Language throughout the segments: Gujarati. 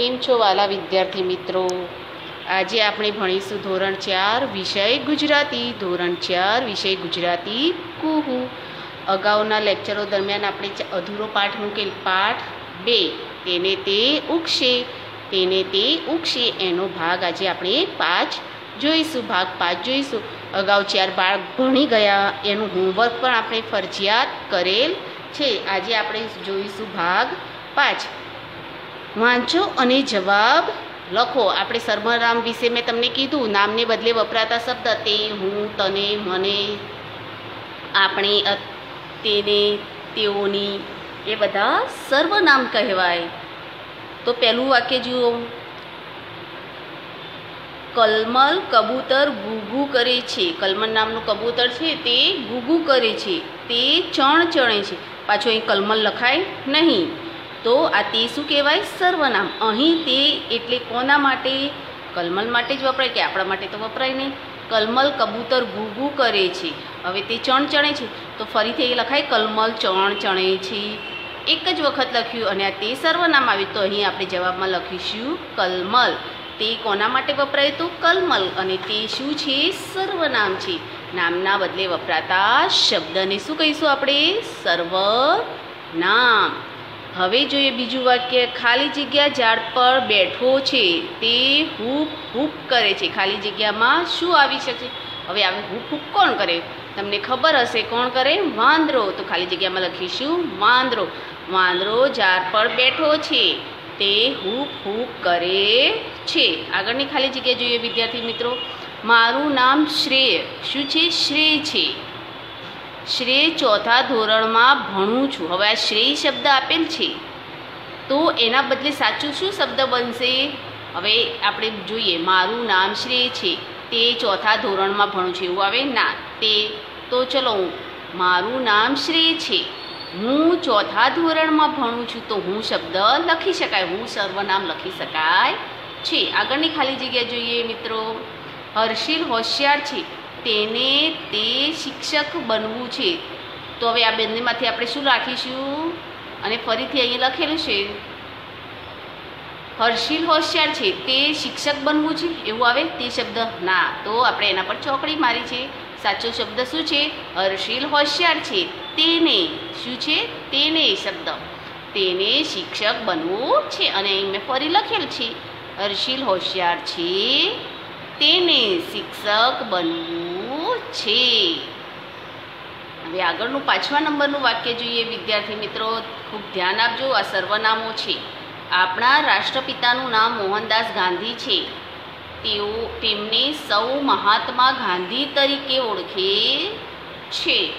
કેમ છો વાલા વિદ્યાર્થી મિત્રો? આજે આપણે ભણીશું ધોરણ ચાર, વિષય ગુજરાતી. ધોરણ ચાર, વિષય ગુજરાતી, કુહુ. અગાઉના લેક્ચરો દરમિયાન આપણે અધૂરો પાઠ મૂકેલ, પાઠ બે, તેને તે ઉગશે, તેને તે ઉગશે. એનો ભાગ આજે આપણે પાંચ જોઈશું, ભાગ પાંચ જોઈશું. અગાઉ ચાર બાળક ભણી ગયા, એનું હોમવર્ક પણ આપણે ફરજિયાત કરેલ છે. આજે આપણે જોઈશું ભાગ પાંચ. વાંચો અને જવાબ લખો. આપણે સર્વનામ વિશે મેં તમને કીધું. નામને બદલે વપરાતા શબ્દ તે, હું, તને, મને. આપણે તેને, તેઓની, એ બધા સર્વનામ કહેવાય. તો પહેલું વાક્ય જુઓ. કલમલ કબૂતર ગુગુ કરે છે. કલમલ નામનું કબૂતર છે તે ગુગુ કરે છે. તે ચણ ચણે છે. પાછું અહીં કલમલ લખાય નહીં. તો આ તે શું કહેવાય? સર્વનામ. અહીં તે એટલે કોના માટે? કલમલ માટે જ વપરાય કે આપણા માટે તો વપરાય નહીં. કલમલ કબૂતર ગુગુ કરે છે. હવે તે ચણ ચણે છે. તો ફરીથી એ લખાય, કલમલ ચણ ચણે છે. એક જ વખત લખ્યું અને આ તે સર્વનામ આવ્યું તો અહીં આપણે જવાબમાં લખીશું, કલમલ. તે કોના માટે વપરાય તો? કલમલ. અને તે શું છે? સર્વનામ છે. નામના બદલે વપરાતા શબ્દને શું કહીશું આપણે? સર્વનામ. હવે જોઈએ બીજું વાક્ય. ખાલી જગ્યા ઝાડ પર બેઠો છે. તે હૂપ હૂપ કરે છે. ખાલી જગ્યામાં શું આવી શકે? હવે આવે હૂપ હૂપ કોણ કરે? તમને ખબર હશે કોણ કરે? વાંદરો. તો ખાલી જગ્યામાં લખીશું, વાંદરો. વાંદરો ઝાડ પર બેઠો છે. તે હૂપ હૂપ કરે છે. આગળની ખાલી જગ્યા જોઈએ વિદ્યાર્થી મિત્રો. મારું નામ શ્રેય. શું છે? શ્રેય છે. શ્રેય ચોથા ધોરણમાં ભણું છું. હવે આ શ્રેય શબ્દ આપેલ છે. તો એના બદલે સાચું શું શબ્દ બનશે? હવે આપણે જોઈએ. મારું નામ શ્રેય છે. તે ચોથા ધોરણમાં ભણું છું. એવું આવે? ના. તે. તો ચલો હું. મારું નામ શ્રેય છે. હું ચોથા ધોરણમાં ભણું છું. તો હું શબ્દ લખી શકાય. હું સર્વનામ લખી શકાય છે. આગળની ખાલી જગ્યા જોઈએ મિત્રો. હર્ષિલ હોશિયાર છે. તેને તે શિક્ષક બનવું છે. તો હવે આ બંનેમાંથી આપણે શું રાખીશું? અને ફરીથી અહીં લખેલું છે, હર્ષિલ હોશિયાર છે, તે શિક્ષક બનવું છે. એવું આવે તે શબ્દ? ના. તો આપણે એના પર ચોકડી મારી છે. સાચો શબ્દ શું છે? હર્ષિલ હોશિયાર છે, તેને. શું છે? તેને શબ્દ. તેને શિક્ષક બનવું છે. અને અહીં મેં ફરી લખેલ છે, હર્ષિલ હોશિયાર છે, તેને શિક્ષક બનવું છે. હવે આગળનું પાંચમા નંબરનું વાક્ય જોઈએ. વિદ્યાર્થી મિત્રો, ખૂબ ધ્યાન આપજો. આ સર્વનામો છે. આપણા રાષ્ટ્રપિતાનું નામ મોહનદાસ ગાંધી છે. તેઓ તેમને સૌ મહાત્મા ગાંધી તરીકે ઓળખે છે.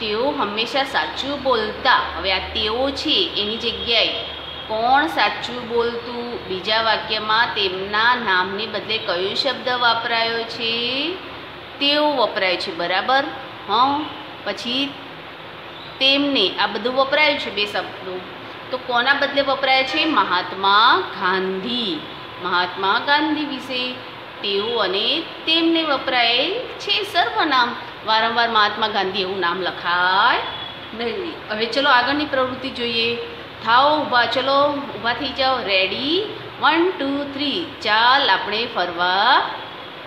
તેઓ હંમેશા સાચું બોલતા. હવે આ તેઓ છે, એની જગ્યાએ કોણ સાચું બોલતું? બીજા વાક્યમાં તેમના નામને બદલે કયો શબ્દ વાપરાયો છે? તેઓ વપરાય છે, બરાબર? હં? પછી તેમને આ બધું વપરાયું છે, બે શબ્દો. તો કોના બદલે વપરાય છે? મહાત્મા ગાંધી. મહાત્મા ગાંધી વિશે તેઓ અને તેમને વપરાય છે, સર્વનામ. વારંવાર મહાત્મા ગાંધી એવું નામ લખાય. નહીં, હવે ચલો આગળની પ્રવૃત્તિ જોઈએ. થાઓ, ઊભા, ચલો, ઊભા થઈ જાઓ. રેડી વન ટુ થ્રી ચાલ, આપણે ફરવા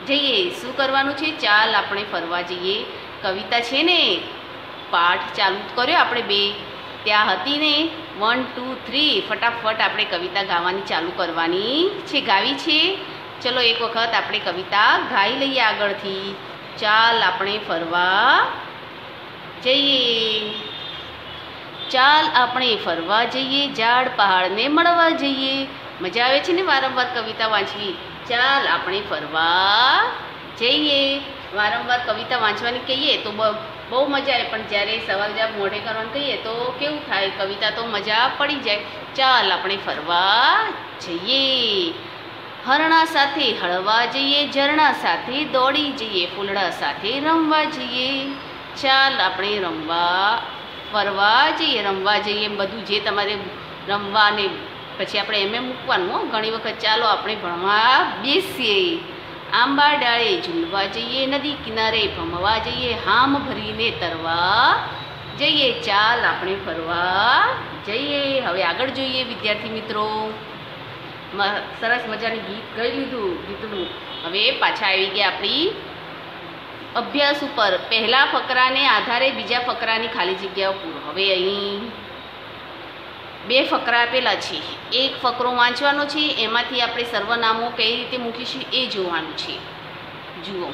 જઈએ, શું કરવાનું છે? ચાલ, આપણે ફરવા જઈએ. કવિતા છે ને? પાઠ ચાલુ કર્યો આપણે બે. ત્યાં હતી ને? વન ટુ થ્રી ફટાફટ આપણે કવિતા ગાવાની ચાલુ કરવાની છે, ગાવી છે. ચલો, એક વખત આપણે કવિતા ગાઈ લઈએ આગળથી. ચાલ, આપણે ફરવા જઈએ. ચાલ, આપણે ફરવા જઈએ. ઝાડ, પહાડને મળવા જઈએ. મજા આવે છે ને વારંવાર કવિતા વાંચવી? ચાલ આપણે ફરવા જઈએ. વારંવાર કવિતા વાંચવાની કહીએ તો બહુ મજા આવે. પણ જ્યારે સવાલ જવાબ મોઢે કરવાનું કહીએ તો કેવું થાય? કવિતા તો મજા પડી જાય. ચાલ આપણે ફરવા જઈએ. હરણા સાથે હળવા જઈએ. ઝરણા સાથે દોડી જઈએ. ફૂલડા સાથે રમવા જઈએ. ચાલ આપણે રમવા, ફરવા જઈએ. રમવા જઈએ બધું જે તમારે રમવા ને પછી આપણે એમ એમ મૂકવાનું હો. ઘણી વખત ચાલો આપણે ભણવા બેસીએ. આંબા ડાળે ઝૂલવા જઈએ નદી કિનારે, ભમવા જઈએ, હામ ભરીને તરવા જઈએ. ચાલ આપણે ફરવા જઈએ. હવે આગળ જોઈએ વિદ્યાર્થી મિત્રો. સરસ મજાની ગીત ગઈ લીધું ગીતનું. હવે પાછા આવી ગયા આપણી અભ્યાસ ઉપર. પહેલા ફકરાને આધારે બીજા ફકરાની ખાલી જગ્યાઓ પૂરો. હવે અહીં બે ફકરા આપેલા છે. એક ફકરો વાંચવાનો છે, એમાંથી આપણે સર્વનામો કઈ રીતે મૂકીશું એ જોવાનું છે. જુઓ.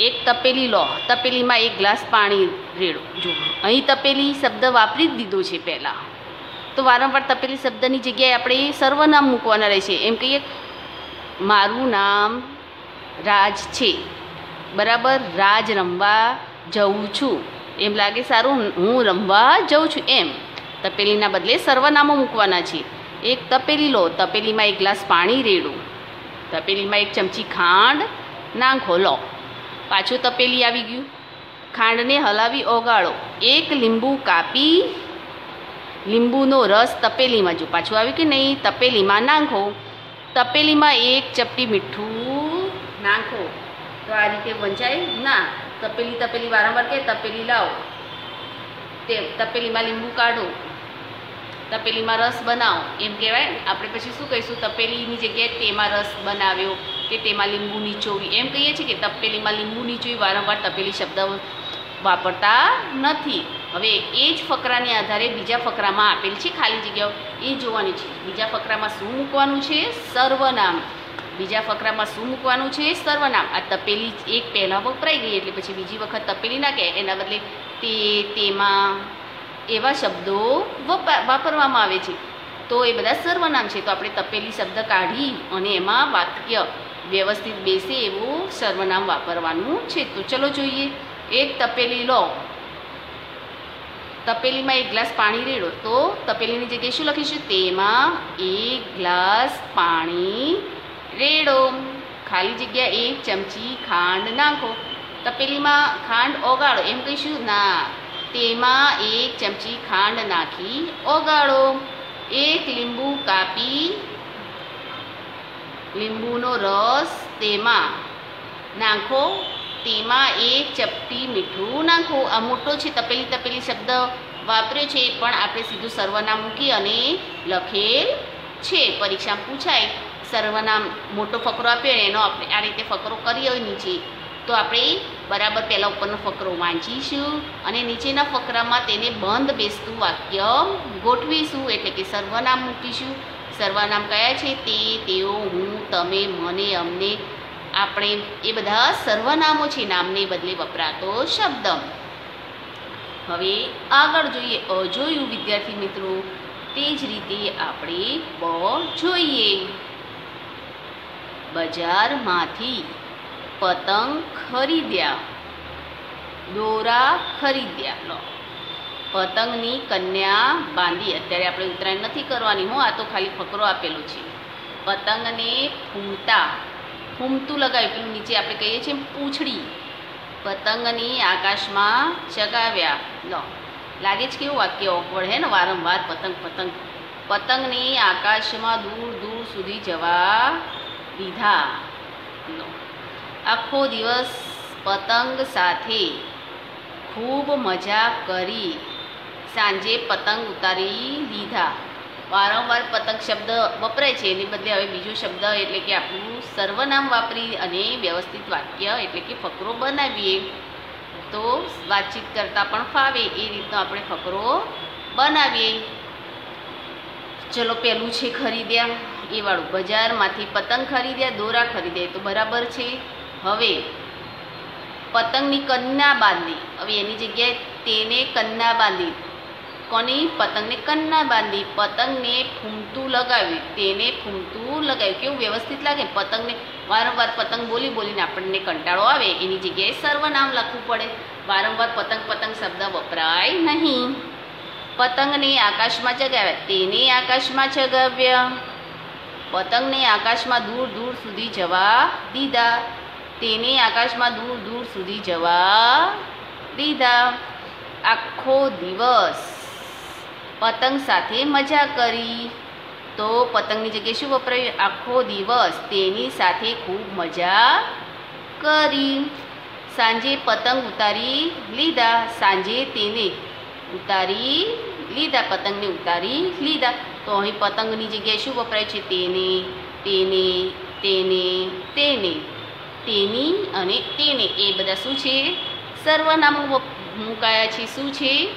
એક તપેલી લો. તપેલીમાં એક ગ્લાસ પાણી રેડો. જુઓ. અહીં તપેલી શબ્દ વાપરી જ દીધો છે પહેલાં. તો વારંવાર તપેલી શબ્દની જગ્યાએ આપણે સર્વનામ મૂકવાના રહેશે એમ કહીએ, મારું નામ રાજ છે. બરાબર? રાજ રમવા જઉં છું. એમ લાગે, સારું, હું રમવા જઉં છું. એમ. તપેલીના બદલે સર્વનામો મૂકવાના છે. એક તપેલી લો, તપેલીમાં એક ગ્લાસ પાણી રેડો. તપેલીમાં એક ચમચી ખાંડ નાખો, લો. પાછું તપેલી આવી ગયું. ખાંડને હલાવી ઓગાળો. એક લીંબુ કાપી, લીંબુનો રસ તપેલીમાં જો. પાછું આવ્યું કે નહીં? તપેલીમાં નાખો. તપેલીમાં એક ચપટી મીઠું નાખો. તો આ રીતે વંચાય ના. તપેલી તપેલી વારંવાર કે તપેલી લાવો. તે તપેલીમાં લીંબુ કાઢો. તપેલીમાં રસ બનાવો. એમ કહેવાય. આપણે પછી શું કહીશું? તપેલીની જગ્યાએ તેમાં રસ બનાવ્યો કે તેમાં લીંબુ નીચોવી. એમ કહીએ છીએ કે તપેલીમાં લીંબુ નીચોવી વારંવાર તપેલી શબ્દ વાપરતા નથી. હવે એ જ ફકરાને આધારે બીજા ફકરામાં આપેલ છે ખાલી જગ્યાઓ. એ જોવાની છે. બીજા ફકરામાં શું મૂકવાનું છે? સર્વનામ. બીજા ફકરામાં શું મૂકવાનું છે? સર્વનામ. આ તપેલી એક પહેલાં વપરાઈ ગઈ એટલે પછી બીજી વખત તપેલી ના કહે એના બદલે તે, તેમાં એવા શબ્દો વપા- વાપરવામાં આવે છે. તો એ બધા સર્વનામ છે. તો આપણે તપેલી શબ્દ કાઢી અને એમાં વાક્ય વ્યવસ્થિત બેસે એવું સર્વનામ વાપરવાનું છે. તો ચલો જોઈએ. એક તપેલી લો. તપેલીમાં એક ગ્લાસ પાણી રેડો. તો તપેલીની જગ્યાએ શું લખીશું? તેમાં એક ગ્લાસ પાણી રેડો. ખાલી જગ્યા એક ચમચી ખાંડ નાખો. તપેલીમાં ખાંડ ઓગાળો. એમ કહીશું, ના. તેમાં એક ચમચી ખાંડ નાખી, ઓગાળો. એક લીંબુ કાપી, લીંબુનો રસ તેમાં નાખો. તેમાં એક ચપટી મીઠું નાખો. આ મોટો છે, તપેલી તપેલી શબ્દ વાપર્યો છે પણ આપણે સીધું સર્વનામ મૂકી અને લખેલ છે. પરીક્ષા પૂછાય, સર્વનામ મોટો ફકરો આપ્યો એનો આપણે આ રીતે ફકરો કરી હોય નીચે. તો આપણે બરાબર પહેલાં ઉપરનો ફકરો વાંચીશું અને નીચેના ફકરામાં તેને બંધ બેસતું વાક્ય ગોઠવીશું. એટલે કે સર્વનામ મૂકીશું. સર્વનામ કયા છે? તે, તેઓ, હું, તમે, મને, અમને. આપણે એ બધા સર્વનામો છે નામને બદલે વપરાતો શબ્દ હવે આગળ જોઈએ. અજોયું વિદ્યાર્થી મિત્રો? તે જ રીતે આપણે બ જોઈએ. બજારમાંથી પતંગ ખરીદ્યા. દોરા ખરીદ્યા. લો. પતંગની કન્યા બાંધી. અત્યારે આપણે ઉત્તરાયણ નથી કરવાની હો, આ તો ખાલી ફકરો આપેલો છે. પતંગને ફૂમતા. ફૂમતું લગાવ્યું પેલું નીચે આપણે કહીએ છીએ પૂંછડી. પતંગની આકાશમાં ચગાવ્યા. લો. લાગે છે કેવું વાક્ય ઓકવડ હે ને, વારંવાર પતંગ પતંગ. પતંગને આકાશમાં દૂર દૂર સુધી જવા દીધા. આખો દિવસ પતંગ સાથે ખૂબ મજા કરી. સાંજે પતંગ ઉતારી લીધા. વારંવાર પતંગ શબ્દ વપરાય છે, એની બદલે હવે બીજો શબ્દ એટલે કે આપણું સર્વનામ વાપરી અને વ્યવસ્થિત વાક્ય એટલે કે ફકરો બનાવીએ તો વાતચીત કરતાં પણ ફાવે. એ રીતનો આપણે ફકરો બનાવીએ. ચલો પહેલું છે ખરીદ્યા. એ વાળું. બજારમાંથી પતંગ ખરીદ્યા, દોરા ખરીદ્યા. તો બરાબર છે. હવે પતંગની કન્ના બાંધી. હવે એની જગ્યાએ તેને કન્ના બાંધી. કોની? પતંગને કન્ના બાંધી. પતંગને ફૂમતું લગાવ્યું. તેને ફૂમતું લગાવ્યું. કેવું વ્યવસ્થિત લાગે પતંગને વારંવાર પતંગ બોલી બોલીને આપણને કંટાળો આવે. એની જગ્યાએ સર્વનામ લખવું પડે. વારંવાર પતંગ પતંગ શબ્દ વપરાય નહીં. પતંગને આકાશમાં ચગાવ્યા. તેને આકાશમાં ચગાવ્યા. પતંગને આકાશમાં દૂર દૂર સુધી જવા દીધા. તેને આકાશમાં દૂર દૂર સુધી જવા દીધા. આખો દિવસ પતંગ સાથે મજા કરી. તો પતંગની જગ્યાએ શું વપરાયું? આખો દિવસ તેની સાથે ખૂબ મજા કરી. સાંજે પતંગ ઉતારી લીધા. સાંજે તેને ઉતારી લીધા, પતંગને ઉતારી લીધા. તો અહીં પતંગની જગ્યાએ શું વપરાય છે? તેને તેને તેને તેને. તેની અને તેને. એ બધા શું છે? સર્વનામો મુકાયા છે. શું છે?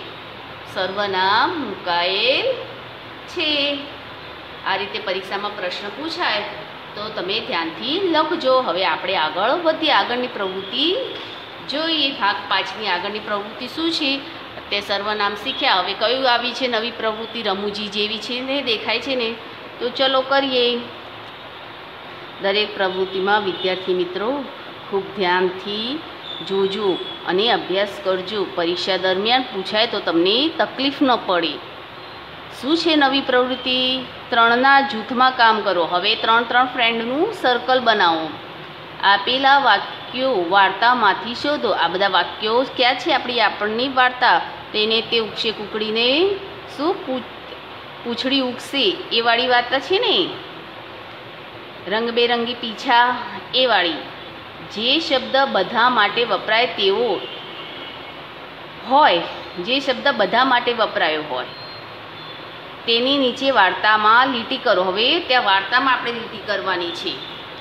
સર્વનામ મુકાયેલ છે. આ રીતે પરીક્ષામાં પ્રશ્ન પૂછાય તો તમે ધ્યાનથી લખજો. હવે આપણે આગળ વધીએ. આગળની પ્રવૃત્તિ જોઈએ. ભાગ પાંચની આગળની પ્રવૃત્તિ શું છે? તે સર્વનામ શીખ્યા. હવે કયું આવી છે નવી પ્રવૃત્તિ? રમૂજી જેવી છે ને? દેખાય છે ને? તો ચલો કરીએ. દરેક પ્રવૃત્તિમાં વિદ્યાર્થી મિત્રો, ખૂબ ધ્યાનથી જોજો અને અભ્યાસ કરજો. પરીક્ષા દરમિયાન પૂછાય તો તમને તકલીફ ન પડે. શું છે નવી પ્રવૃત્તિ? ત્રણના જૂથમાં કામ કરો. હવે ત્રણ ત્રણ ફ્રેન્ડનું સર્કલ બનાવો. આપેલા વાક્યો વાર્તામાંથી શોધો. આ બધા વાક્યો ક્યાં છે આપણી આપણની વાર્તા? તેને તે ઉગશે કુકડીને શું પૂછડી ઉગશે? એ વાળી વાર્તા છે ને? રંગબેરંગી પીછા એ વાળી. જે શબ્દ બધા માટે વપરાય તેવો હોય, જે શબ્દ બધા માટે વપરાયો હોય. તેની નીચે વાર્તામાં લીટી કરો. હવે ત્યાં વાર્તામાં આપણે લીટી કરવાની છે.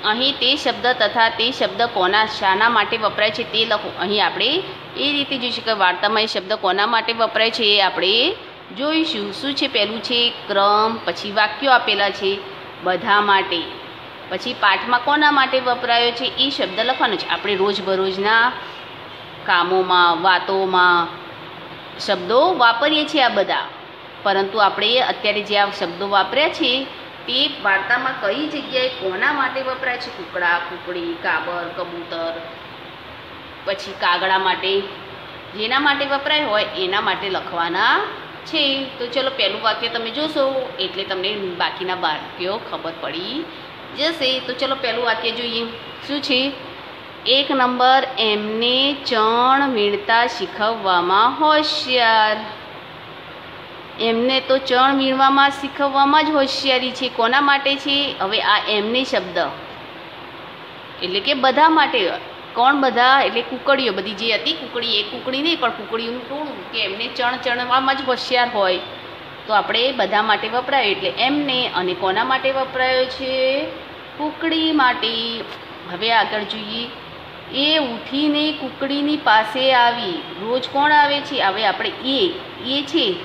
અહીં તે શબ્દ તથા તે શબ્દ કોના, શાના માટે વપરાય છે તે લખો. અહીં આપણે એ રીતે જોઈ શકીએ વાર્તામાં એ શબ્દ કોના માટે વપરાય છે એ આપણે જોઈશું. શું છે પહેલું છે? ક્રમ, પછી વાક્યો આપેલા છે. બધા માટે. પછી પાઠમાં કોના માટે વપરાયો છે એ શબ્દ લખવાનો છે. આપણે રોજબરોજના કામોમાં, વાતોમાં શબ્દો વાપરીએ છીએ આ બધા. પરંતુ આપણે અત્યારે જે આ શબ્દો વાપર્યા છે, તે વાર્તામાં કઈ જગ્યાએ કોના માટે વપરાય છે? કુકડા, કુકડી, કાબર, કબૂતર, પછી કાગડા માટે. જેના માટે વપરાય હોય, એના માટે લખવાના છે. તો ચલો, પહેલું વાક્ય તમે જોશો, એટલે તમને બાકીના વાક્યો ખબર પડી જશે તો ચલો પહેલું વાક્ય જોઈએ. શું છે? એક નંબર, એમને ચણ વીણતા શીખવવામાં હોશિયાર. એમને તો ચણ વીણવામાં શીખવવામાં જ હોશિયારી છે. કોના માટે છે? હવે આ એમને શબ્દ. એટલે કે બધા માટે. કોણ બધા? એટલે કુકડીઓ. બધી જે હતી કુકડી, એ કુકડી નહીં, પણ કુકડીનું ટોળું કે એમને ચણ ચણવામાં જ હોશિયાર હોય. તો આપણે બધા માટે વપરાય, એટલે એમને અને કોના માટે વપરાયો છે? કુકડી માટે. હવે આગળ જોઈએ. એ ઉઠીને કુકડીની પાસે આવી. રોજ કોણ આવે છે? હવે આપણે એ એ છે.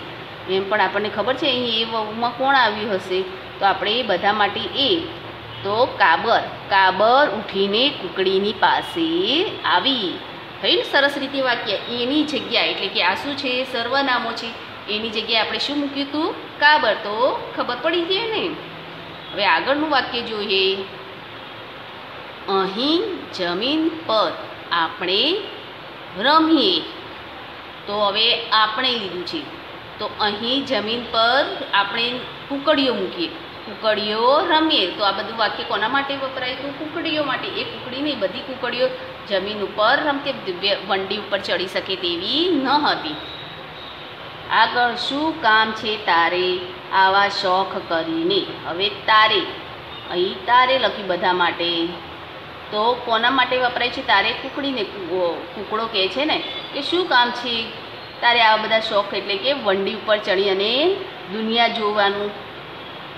એમ પણ આપણને ખબર છે, અહીં એ વહુમાં કોણ આવ્યું હશે? તો આપણે એ બધા માટે એ. તો કાબર કાબર ઉઠીને કુકડીની પાસે આવી. થયું સરસ રીતે વાક્ય. એની જગ્યા, એટલે કે આ શું છે? સર્વનામો છે. એની જગ્યાએ આપણે શું મૂક્યું હતું? કાબર. તો ખબર પડી ગઈ ને? હવે આગળનું વાક્ય જોઈએ. અહીં જમીન પર આપણે રમીએ. તો હવે આપણે લીધું છે. તો અહીં જમીન પર આપણે કુકડીઓ મૂકીએ. કુકડીઓ રમીએ. તો આ બધું વાક્ય કોના માટે વપરાય તો કુકડીઓ માટે. એ કુકડી નહીં, બધી કુકડીઓ જમીન ઉપર રમતી વંડી ઉપર ચડી શકે તેવી ન હતી. આગળ શું કામ છે તારે? આવા શોખ કરીને. હવે તારે. અહીં તારે લખ્યું બધા માટે. તો કોના માટે વપરાય છે? તારે કુકડીને કુકડો કહે છે ને કે શું કામ છે? તારે આવા બધા શોખ એટલે કે વંડી ઉપર ચડી અને દુનિયા જોવાનું.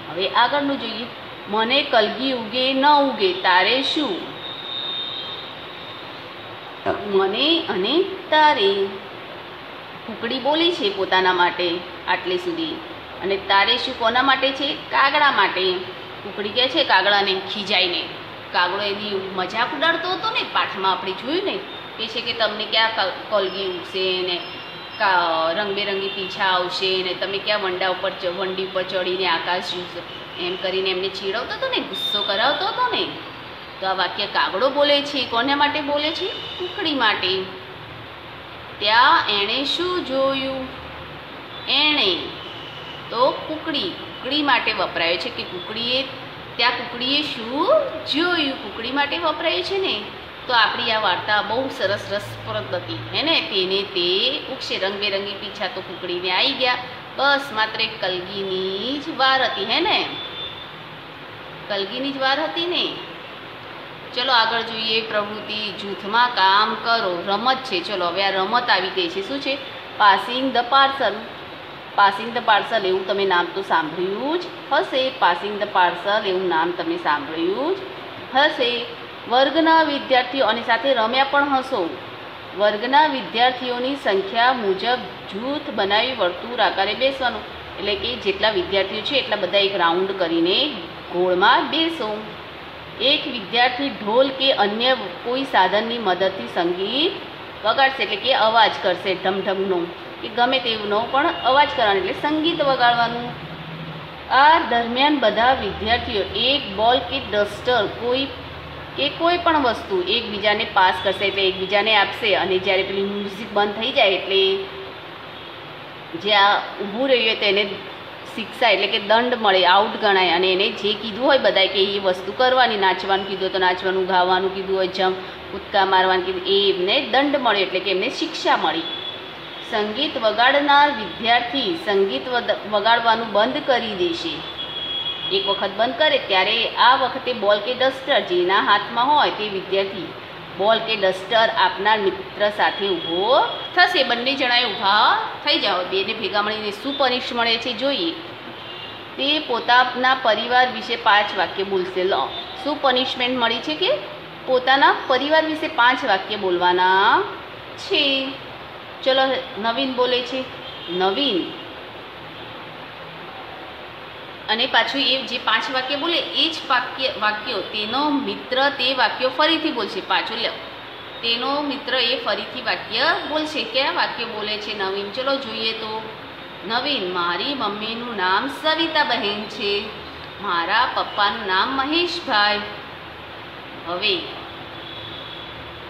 હવે આગળનું જોઈએ. મને કલગી ઉગે ન ઉગે તારે શું? મને અને તારે. કુકડી બોલી છે પોતાના માટે આટલે સુધી. અને તારે શું કોના માટે છે? કાગડા માટે. કુકડી કહે છે કાગડાને ખીજાઈને. કાગડો એની મજાક ઉડાડતો હતો ને પાઠમાં આપણે જોયું ને? કે છે કે તમને ક્યાં કલગી ઉગશે ને રંગબેરંગી પીછા આવશે ને તમે ક્યાં વંડા ઉપર વંડી ઉપર ચડીને આકાશ જોશો? એમ કરીને એમને ચીડવતો હતો ને, ગુસ્સો કરાવતો હતો ને. તો આ વાક્ય કાગડો બોલે છે, કોને માટે બોલે છે? કુકડી માટે. ત્યાં એણે શું જોયું? એણે તો કુકડી. કુકડી માટે વપરાયો છે કે કુકડીએ, ત્યાં કુકડીએ શું જોયું? કુકડી માટે વપરાયું છે ને? તો આપણી આ વાર્તા બહુ સરસ રસપ્રદ હતી, હે ને? તેને તે ઉગશે. રંગબેરંગી પીછા તો કુકડીને આવી ગયા. બસ માત્ર એક કલગીની જ વાર હતી, હે ને? કલગીની જ વાર હતી ને? ચલો આગળ જોઈએ પ્રવૃત્તિ જૂથમાં કામ કરો. રમત છે. ચલો હવે આ રમત આવી ગઈ છે. શું છે? Passing the parcel passing the parcel એવું તમે નામ તો સાંભળ્યું જ હશે. પાસિંગ ધ પાર્સલ એવું નામ તમે સાંભળ્યું જ હશે. વર્ગના વિદ્યાર્થીઓ અને સાથે રમ્યા પણ હશો. વર્ગના વિદ્યાર્થીઓની સંખ્યા મુજબ જૂથ બનાવી વર્તુળ આકારે બેસવાનું. એટલે કે જેટલા વિદ્યાર્થીઓ છે એટલા બધા એક રાઉન્ડ કરીને ગોળમાં બેસો. એક વિદ્યાર્થી ઢોલ કે અન્ય કોઈ સાધનની મદદથી સંગીત વગાડશે એટલે કે અવાજ કરશે ઢમઢમનો. કે ગમે તેનો પણ અવાજ કરવાનો, એટલે સંગીત વગાડવાનું. આ દરમિયાન બધા વિદ્યાર્થીઓ એક બોલ કે ડસ્ટર કોઈ, કે કોઈ પણ વસ્તુ એકબીજાને પાસ કરશે એટલે એકબીજાને આપશે અને જ્યારે પેલી મ્યુઝિક બંધ થઈ જાય એટલે જે આ ઊભું રહ્યું હોય તેને શિક્ષા એટલે કે દંડ મળે, આઉટ ગણાય. અને એને જે કીધું હોય બધાએ કે એ વસ્તુ કરવાની, નાચવાનું કીધું તો નાચવાનું, ગાવાનું કીધું હોય જમ કૂદકા મારવાનું કીધું એ એમને દંડ મળ્યો એટલે કે એમને શિક્ષા મળી. સંગીત વગાડનાર વિદ્યાર્થી સંગીત વગાડવાનું બંધ કરી દેશે. એક વખત બંધ કરે, ત્યારે આ વખતે બોલ કે ડસ્ટર જેના હાથમાં હોય તે વિદ્યાર્થી બોલ કે ડસ્ટર આપનાર મિત્ર સાથે ઊભો થશે. બંને જણાએ ઊભા થઈ જાઓ. બેને ભેગા મળીને શું પરીક્ષ મળે છે. જોઈએ. તે પોતાના પરિવાર વિશે પાંચ વાક્ય બોલશે. લો. શું પનિશમેન્ટ મળી છે કે? પોતાના પરિવાર વિશે પાંચ વાક્ય બોલવાના છે. ચલો, નવીન બોલે છે. નવીન. અને પાછું એ જે પાંચ વાક્ય બોલે, એ જ વાક્ય, વાક્યો. તેનો મિત્ર તે વાક્યો ફરીથી બોલશે. પાછું લ્યો. તેનો મિત્ર એ ફરીથી વાક્ય બોલશે. કયા વાક્ય બોલે છે નવીન? ચલો જોઈએ તો. નવીન, મારી મમ્મીનું નામ સવિતા બહેન છે. મારા પપ્પાનું નામ મહેશભાઈ. હવે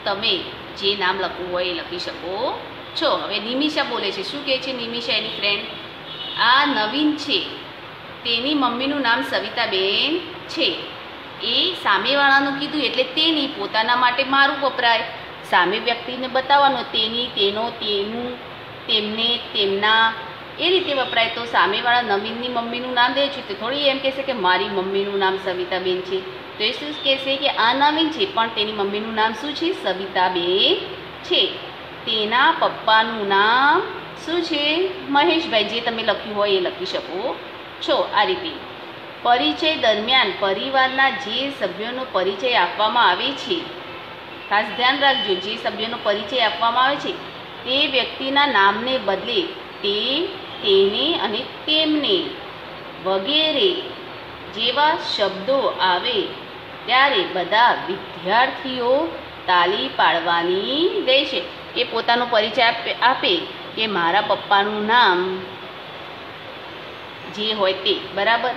તમે જે નામ લખવું હોય એ લખી શકો. છો. હવે નિમિષા બોલે છે. શું કહે છે નિમિષા એની ફ્રેન્ડ આ નવીન છે. તેની મમ્મીનું નામ સવિતાબેન છે. એ સામેવાળાનું કીધું એટલે તેની પોતાના માટે મારું વપરાય. સામે વ્યક્તિને બતાવવાનો, તેની, તેનો, તેનું, તેમને, તેમના, એ રીતે વપરાય. તો સામેવાળા નવીનની મમ્મીનું નામ દે છે તો થોડી એમ કહેશે કે મારી મમ્મીનું નામ સવિતાબેન છે. તો એ શું કહેશે કે આ નવીન છે પણ તેની મમ્મીનું નામ શું છે? સવિતાબેન છે. તેના પપ્પાનું નામ શું છે? મહેશભાઈ. જે તમે લખ્યું હોય એ લખી શકો. છો આ પરિચય દરમિયાન પરિવારના જે સભ્યોનો પરિચય આપવામાં આવે છે, ખાસ ધ્યાન રાખજો, જે સભ્યોનો પરિચય આપવામાં આવે છે, તે વ્યક્તિના નામને બદલે તે, તેને અને તેમને વગેરે જેવા શબ્દો આવે, ત્યારે બધા વિદ્યાર્થીઓ તાલી પાડવાની રહેશે. એ પોતાનો પરિચય આપે કે મારા પપ્પાનું નામ જે હોય તે, બરાબર?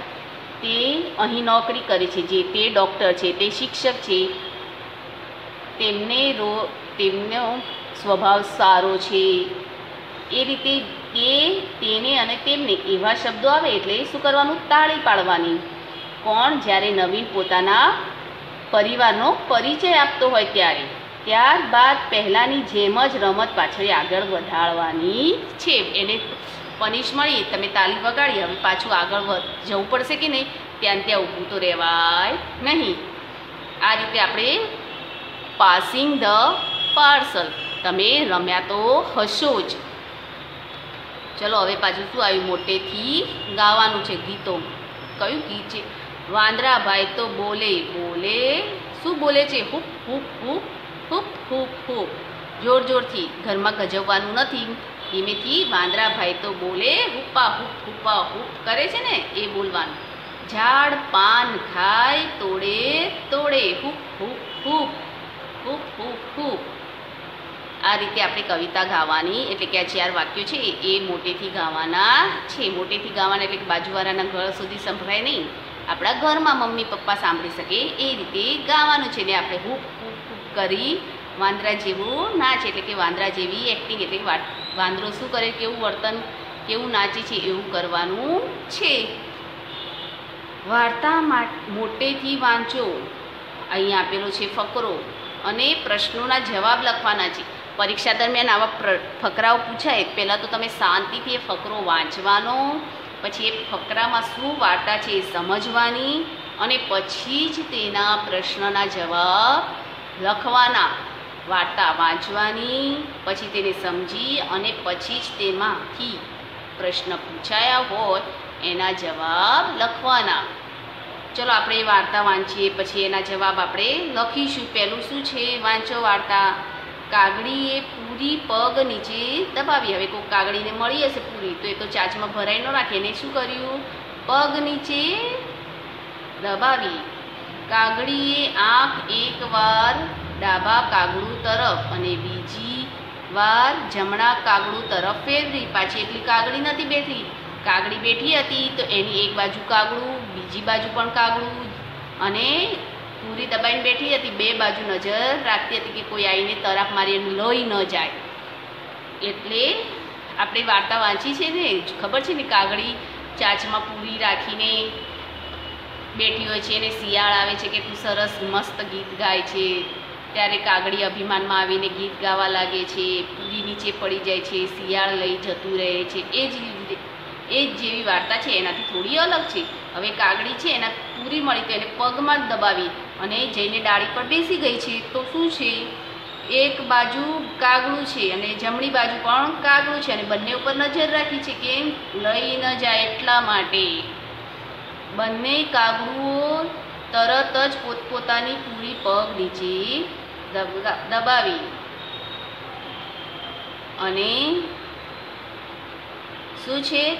તે અહીં નોકરી કરે છે, જે તે ડૉક્ટર છે, તે શિક્ષક છે. તેમને રો, તેમનો સ્વભાવ સારો છે. એ રીતે તે, તેને અને તેમને એવા શબ્દો આવે એટલે શું કરવાનું? તાળી પાડવાની. કોણ જ્યારે નવીન પોતાના પરિવારનો પરિચય આપતો હોય ત્યારે, ત્યારબાદ પહેલાંની જેમ જ રમત પાછળ આગળ વધારવાની છે. એને પનિશ મળી, તમે તાલી વગાડી, હવે પાછું આગળ વધ- જવું પડશે કે નહીં? ત્યાં ત્યાં ઊભું તો રહેવાય નહીં. આ રીતે આપણે પાસિંગ ધ પાર્સલ તમે રમ્યા તો હશો જ. ચલો, હવે પાછું શું આવ્યું? મોટેથી ગાવાનું છે ગીતો. કયું ગીત છે? વાંદરાભાઈ તો બોલે બોલે. શું બોલે છે? હુપ હુપ હુપ હુપ હુપ હુપ. જોર જોરથી. ઘરમાં ગજવવાનું નથી. ધીમેથી વાંદરાભાઈ તો બોલે હુપા હુપ હુપા હુપ કરે છે ને એ બોલવાનું. ઝાડ, પાન ખાય, તોડે તોડે હુપ હુપ હુપ હુપ હુપ હુપ આ રીતે આપણે કવિતા ગાવાની, એટલે કે આ ચાર વાક્યો છે, એ મોટેથી ગાવાના છે. મોટેથી ગાવાના એટલે કે બાજુવાળાના ઘર સુધી સંભળાય નહીં. આપણા ઘરમાં મમ્મી પપ્પા સાંભળી શકે એ રીતે ગાવાનું છે ને આપણે હુપ હુપ હુપ કરી વાંદરા જેવું નાચ એટલે કે વાંદરા જેવી એક્ટિંગ એટલે કે વાંદરો શું કરે, કેવું વર્તન, કેવું નાચે છે, એવું કરવાનું છે. વાર્તા મોટેથી વાંચો. અહીં આપેલો છે ફકરો અને પ્રશ્નોના જવાબ લખવાના છે. પરીક્ષા દરમિયાન આવા ફકરાઓ પૂછાય. પહેલાં તો તમે શાંતિથી એ ફકરો વાંચવાનો, પછી એ ફકરામાં શું વાર્તા છે એ સમજવાની અને પછી જ તેના પ્રશ્નના જવાબ લખવાના. વાર્તા વાંચવાની, પછી તેને સમજી અને પછી જ તેમાંથી પ્રશ્ન પૂછાયા હોય એના જવાબ લખવાના. ચલો આપણે એ વાર્તા વાંચીએ, પછી એના જવાબ આપણે લખીશું. પહેલું શું છે? વાંચો વાર્તા. કાગડીએ પૂરી પગ નીચે દબાવી. હવે કોઈ કાગડીને મળી હશે પૂરી, તો એ તો ચાચમાં ભરાઈ ન રાખે. એને શું કર્યું? પગ નીચે દબાવી. કાગડીએ આંખ એકવાર ડાબા કાગડું તરફ અને બીજી વાર જમણા કાગડું તરફ ફેરવી. પાછી એટલી કાગડી નથી બેઠી. કાગડી બેઠી હતી તો એની એક બાજુ કાગડું, બીજી બાજુ પણ કાગડું અને પૂરી દબાઈને બેઠી હતી. બે બાજુ નજર રાખતી હતી કે કોઈ આવીને તરફ મારી લઈ ન જાય. એટલે આપણે વાર્તા વાંચી છે ને, ખબર છે ને કાગડી ચાચમાં પૂરી રાખીને બેઠી હોય છે અને શિયાળ આવે છે કેટલું સરસ મસ્ત ગીત ગાય છે. ત્યારે કાગડી અભિમાનમાં આવીને ગીત ગાવા લાગે છે પૂરી નીચે પડી જાય છે, શિયાળ લઈ જતું રહે છે, એ જ એ જ જેવી વાર્તા છે, એનાથી થોડી અલગ છે. હવે કાગડી છે, એના પૂરી મળી તો એને પગમાં જ દબાવી અને જઈને ડાળી પર બેસી ગઈ છે. તો શું છે? એક બાજુ કાગડું છે અને જમણી બાજુ પણ કાગડું છે અને બંને ઉપર નજર રાખી છે કે લઈ ન જાય એટલા માટે. બંને કાગડુઓ તરત જ પોતપોતાની પૂરી પગ નીચે દબાવી. અને શું છે?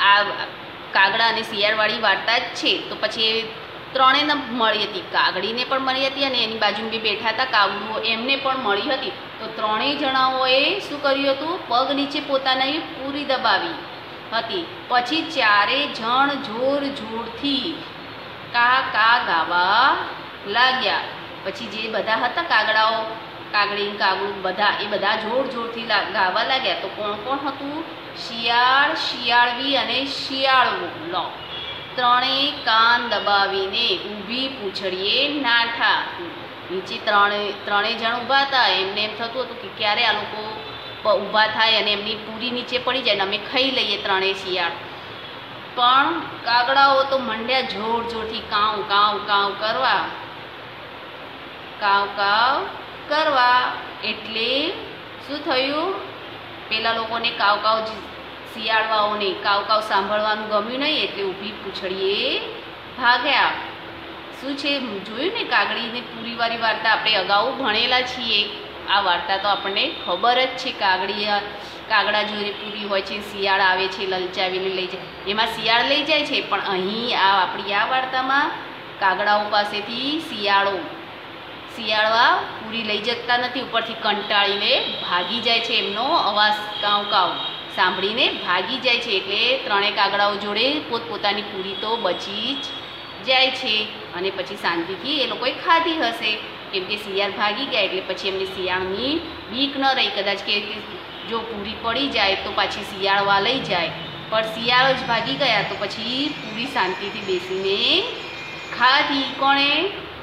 આ કાગડા અને શિયાળવાળી વાર્તા જ છે. તો પછી ત્રણેયને મળી હતી. કાગડીને પણ મળી હતી અને એની બાજુ બી બેઠા હતા. કાગડુઓ એમને પણ મળી હતી. તો ત્રણેય જણાઓએ શું કર્યું હતું? પગ નીચે પોતાની પૂરી દબાવી હતી. પછી ચારે જણ જોર જોરથી કા કા ગાવા લાગ્યા. પછી જે બધા હતા કાગડાઓ કાગડી કાગડું બધા, એ બધા જોર જોરથી ગાવા લાગ્યા. તો કોણ કોણ હતું? શિયાળ, શિયાળવી અને શિયાળવું. લો. ત્રણેય કાન દબાવીને ઊભી પૂંછડીએ નાઠા નીચે ત્રણે ત્રણેય જણ ઊભા હતા. એમને એમ થતું હતું કે ક્યારે આ લોકો ઊભા થાય અને એમની પૂરી નીચે પડી જાય ને અમે ખાઈ લઈએ ત્રણેય શિયાળ. પણ કાગડાઓ તો મંડ્યા જોર જોરથી કાઉ કાઉ કાઉ કરવા. કાવ કાવ કરવા. એટલે શું થયું? પેલા લોકોને કાવ કાવ શિયાળવાઓને કાવ કાવ સાંભળવાનું ગમ્યું નહીં, એટલે ઊભી પૂછડીએ ભાગ્યા. શું છે? જોયું ને કાગડીને પૂરીવાળી વાર્તા? આપણે અગાઉ ભણેલા છીએ. આ વાર્તા તો આપણને ખબર જ છે. કાગડી કાગડા જોડે પૂરી હોય છે, શિયાળ આવે છે, લલચાવીને લઈ જાય. એમાં શિયાળ લઈ જાય છે, પણ અહીં આ, આપણી આ વાર્તામાં કાગડાઓ પાસેથી શિયાળો શિયાળવા પૂરી લઈ જતા નથી, ઉપરથી કંટાળીને ભાગી જાય છે એમનો અવાજ કાવ કાવ સાંભળીને ભાગી જાય છે એટલે ત્રણેય કાગડાઓ જોડે પોતપોતાની પૂરી તો બચી જ જાય છે. અને પછી શાંતિથી એ લોકોએ ખાધી હશે. કેમ કે શિયાળ ભાગી ગયા એટલે પછી એમને શિયાળની બીક ન રહી. કદાચ કે જો પૂરી પડી જાય તો પાછી શિયાળવા લઈ જાય. પણ શિયાળ જ ભાગી ગયા તો પછી પૂરી શાંતિથી બેસીને ખાધી. કોણે?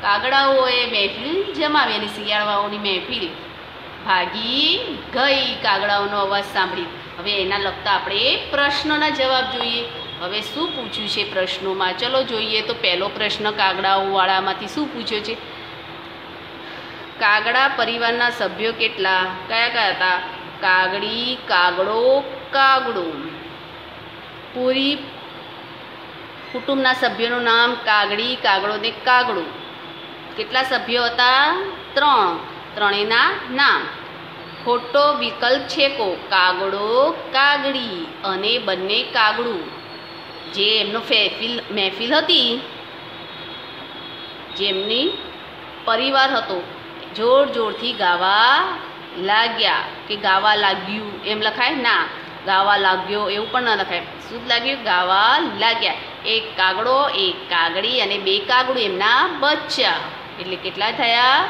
કાગડાઓએ મહેફિલ જમાવેલી શિયાળવાઓની મહેફિલ ભાગી ગઈ કાગડાઓનો અવાજ સાંભળી. હવે એના લગતા આપણે પ્રશ્નના જવાબ જોઈએ. હવે શું પૂછ્યું છે પ્રશ્નોમાં? ચલો જોઈએ તો પહેલો પ્રશ્ન કાગડાઓવાળામાંથી શું પૂછ્યો છે? કાગડા પરિવારના સભ્યો કેટલા? કયા કયા હતા? કાગડી, કાગડો કાગડો. પૂરી કુટુંબના સભ્યોનું નામ કાગડી, કાગડો ને કાગડું. કેટલા સભ્યો હતા? ત્રણ. ત્રણેયના નામ. ખોટો વિકલ્પ છે કો. કાગડો, કાગડી અને બંને કાગડું. જે એમનો ફેફિલ, મહેફિલ હતી. જેમની પરિવાર હતો. જોર જોરથી ગાવા લાગ્યા કે ગાવા લાગ્યું એમ લખાય? ના. ગાવા લાગ્યો એવું પણ ન લખાય. શું લાગ્યું? ગાવા લાગ્યા. એક કાગડો, એક કાગડી અને બે કાગડું એમના બચ્ચા એટલે કેટલા થયા?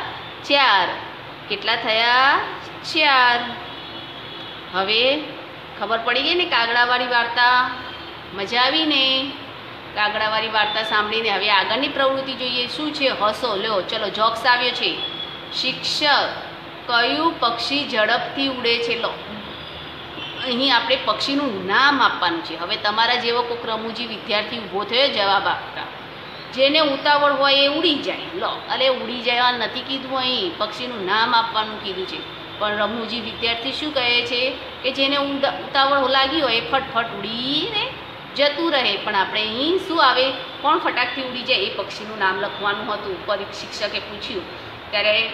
ચાર. કેટલા થયા? ચાર. હવે ખબર પડી ગઈ ને કાગડાવાળી વાર્તા? મજા આવી ને? કાગડાવાળી વાર્તા સાંભળીને હવે આગળની પ્રવૃત્તિ જોઈએ. શું છે? હસો. લ્યો ચલો, જોક્સ આવ્યો છે. શિક્ષક કયું પક્ષી ઝડપથી ઉડે છે? લો. અહીં આપણે પક્ષીનું નામ આપવાનું છે. હવે તમારા જેવો કોઈક રમૂજી વિદ્યાર્થી ઊભો થયો જવાબ આપતા. જેને ઉતાવળ હોય એ ઉડી જાય. લો અરે ઉડી જવા નથી કીધું અહીં. પક્ષીનું નામ આપવાનું કીધું છે. પણ રમૂજી વિદ્યાર્થી શું કહે છે? કે જેને ઉતાવળ લાગી હોય એ ફટફટ ઉડીને જતું રહે. પણ આપણે અહીં શું આવે? કોણ ફટાકથી ઉડી જાય? એ પક્ષીનું નામ લખવાનું હતું. શિક્ષકે પૂછ્યું. ત્યારે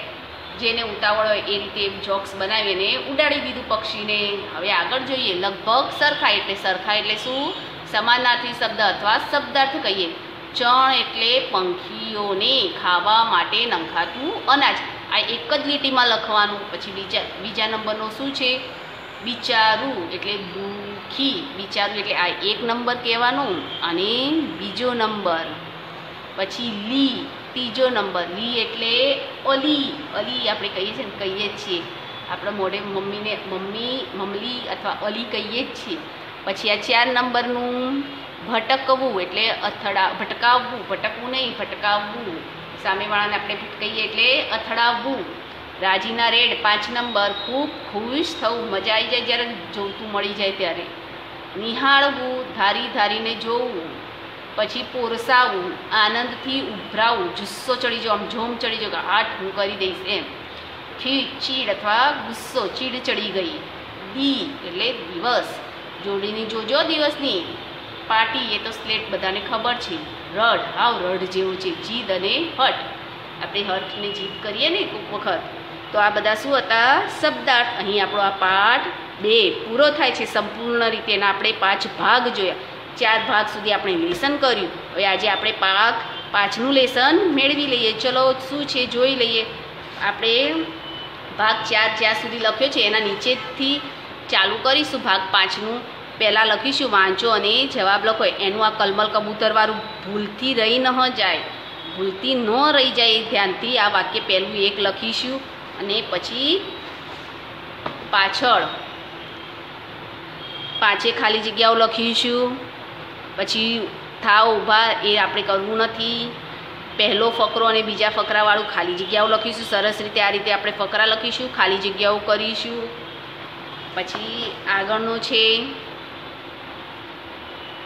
જેને ઉતાવળ હોય એ રીતે જોક્સ બનાવીને ઉડાડી દીધું પક્ષીને. હવે આગળ જોઈએ. લગભગ સરખા એટલે સરખા એટલે શું? સમાનાર્થી શબ્દ અથવા શબ્દાર્થ કહીએ. ચણ એટલે પંખીઓને ખાવા માટે નંખાતું અનાજ. આ એક જ લીટીમાં લખવાનું. પછી બીજા બીજા નંબરનો શું છે? બિચારું એટલે દુઃખી બિચારું એટલે આ એક નંબર કહેવાનું અને બીજો નંબર. પછી લી, ત્રીજો નંબર. લી એટલે અલી. અલી આપણે કહીએ છીએ ને, કહીએ જ છીએ. આપણે મોઢે મમ્મીને, મમ્મી મમલી અથવા અલી કહીએ જ છીએ. પછી આ ચાર નંબરનું ભટકવું એટલે અથડા, ભટકાવવું, ભટકવું નહીં, ભટકાવવું. સામેવાળાને આપણે ભટકાઈએ એટલે અથડાવવું. રાજીના રેડ, પાંચ નંબર. ખૂબ ખુશ થવું. મજા આવી જાય જ્યારે જોતું મળી જાય ત્યારે. નિહાળવું, ધારી ધારીને જોવું. પછી પોરસાવું, આનંદથી ઉભરાવું. જુસ્સો ચડી જાઓ, આમ જોમ ચડી જાઓ કે હાટ, હું કરી દઈશ એમ. ખી ચીડ અથવા ગુસ્સો, ચીડ ચડી ગઈ. દી એટલે દિવસ. જોડીની જોજો દિવસની. પાર્ટી એ તો સ્લેટ બધાને ખબર છે. રડ, હાવ રડ જેવું છે. જીદ અને હટ. આપણે હટને જીદ કરીએ ને કોઈક વખત. તો આ બધા શું હતા? શબ્દાર્થ. અહીં આપણો આ પાઠ બે પૂરો થાય છે સંપૂર્ણ રીતે એના આપણે પાંચ ભાગ જોયા. ચાર ભાગ સુધી આપણે લેસન કર્યું. હવે આજે આપણે પાક પાંચનું લેસન મેળવી લઈએ. ચલો, શું છે જોઈ લઈએ. આપણે ભાગ ચાર જ્યાં સુધી લખ્યો છે એના નીચેથી ચાલુ કરીશું. ભાગ પાંચનું પહેલાં લખીશું, વાંચો અને જવાબ લખો. એનું આ કલમલ કબૂતરવાળું ભૂલથી રહી ન જાય. ભૂલથી ન રહી જાય ધ્યાનથી આ વાક્ય પહેલું એક લખીશું અને પછી પાછળ પાંચે ખાલી જગ્યાઓ લખીશું. પછી થાવ ઊભા એ આપણે કરવું નથી. પહેલો ફકરો અને બીજા ફકરાવાળું ખાલી જગ્યાઓ લખીશું. સરસ રીતે આ રીતે આપણે ફકરા લખીશું, ખાલી જગ્યાઓ કરીશું. પછી આગળનો છે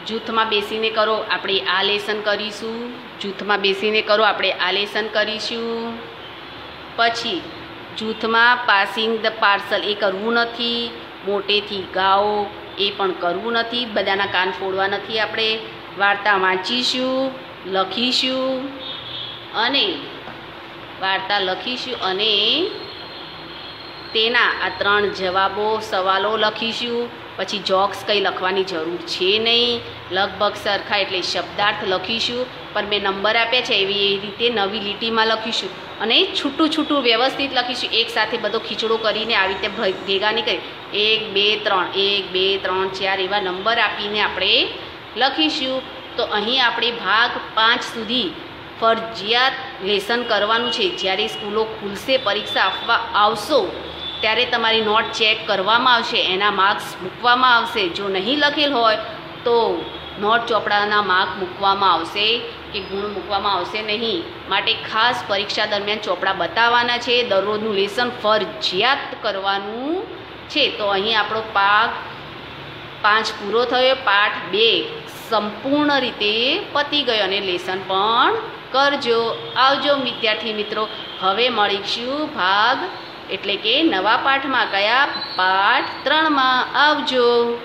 જૂથમાં બેસીને કરો, આપણે આ લેસન કરીશું. જૂથમાં બેસીને કરો, આપણે આ લેસન કરીશું. પછી જૂથમાં પાસિંગ ધ પાર્સલ, એ કરવું નથી. મોટેથી ગાઓ, એ પણ કરવું નથી. બધાના કાન ફોડવા નથી આપણે. વાર્તા વાંચીશું, લખીશું અને વાર્તા લખીશું અને તેના આ ત્રણ જવાબો, સવાલો લખીશું. પછી જોક્સ કંઈ લખવાની જરૂર છે નહીં. લગભગ સરખા એટલે શબ્દાર્થ લખીશું, પણ મેં નંબર આપ્યા છે, એવી એ રીતે નવી લીટીમાં લખીશું અને છૂટું છૂટું વ્યવસ્થિત લખીશું. એક સાથે બધો ખીચડો કરીને આવી રીતે ભેગા નહીં કરી. એક, બે, ત્રણ. એક, બે, ત્રણ, ચાર એવા નંબર આપીને આપણે લખીશું. તો અહીં આપણે ભાગ પાંચ સુધી ફરજિયાત લેસન કરવાનું છે. જ્યારે સ્કૂલો ખુલશે, પરીક્ષા આપવા આવશો ત્યારે તમારી નોટ ચેક કરવામાં આવશે, એના માર્ક્સ મૂકવામાં આવશે. જો નહીં લખેલ હોય, તો નોટ ચોપડાના માર્ક મૂકવામાં આવશે કે ગુણ મૂકવામાં આવશે નહીં. માટે ખાસ પરીક્ષા દરમિયાન ચોપડા બતાવવાના છે. દરરોજનું લેસન ફરજિયાત કરવાનું છે. તો અહીં આપણો પાક પાંચ પૂરો થયો. પાઠ બે સંપૂર્ણ રીતે પતી ગયો અને લેસન પણ કરજો. આવજો વિદ્યાર્થી મિત્રો. હવે મળીશું ભાગ એટલે કે નવા પાઠમાં કયા? પાઠ ત્રણમાં આવજો.